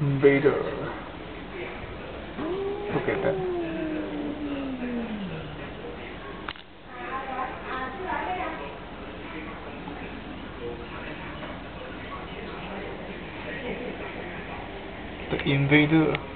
Invader. Look at that. The Invader.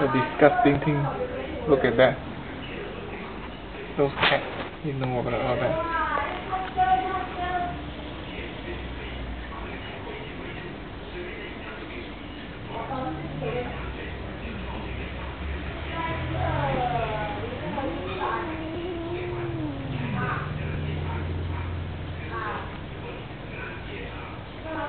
The disgusting thing. Look at that. Those cats. You know about all that.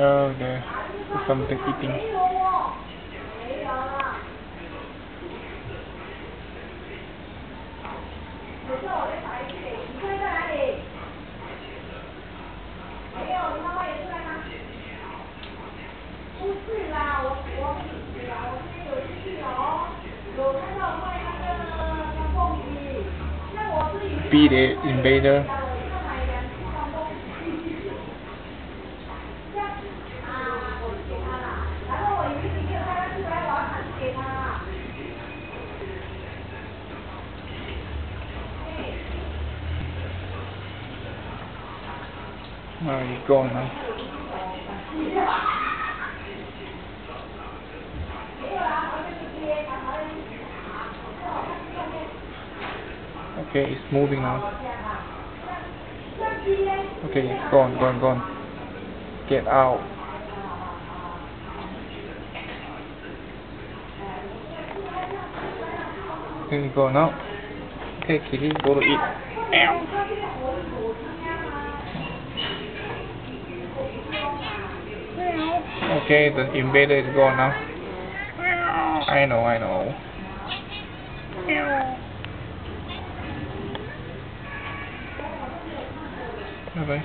Oh, no, there's something eating. Beat it, invader. Where are you going now? Okay, it's moving now. Okay, go on, go on, go on. Get out. Okay, go now. Okay, kitty, go to eat. Okay, the invader is gone now. I know, I know. Bye bye.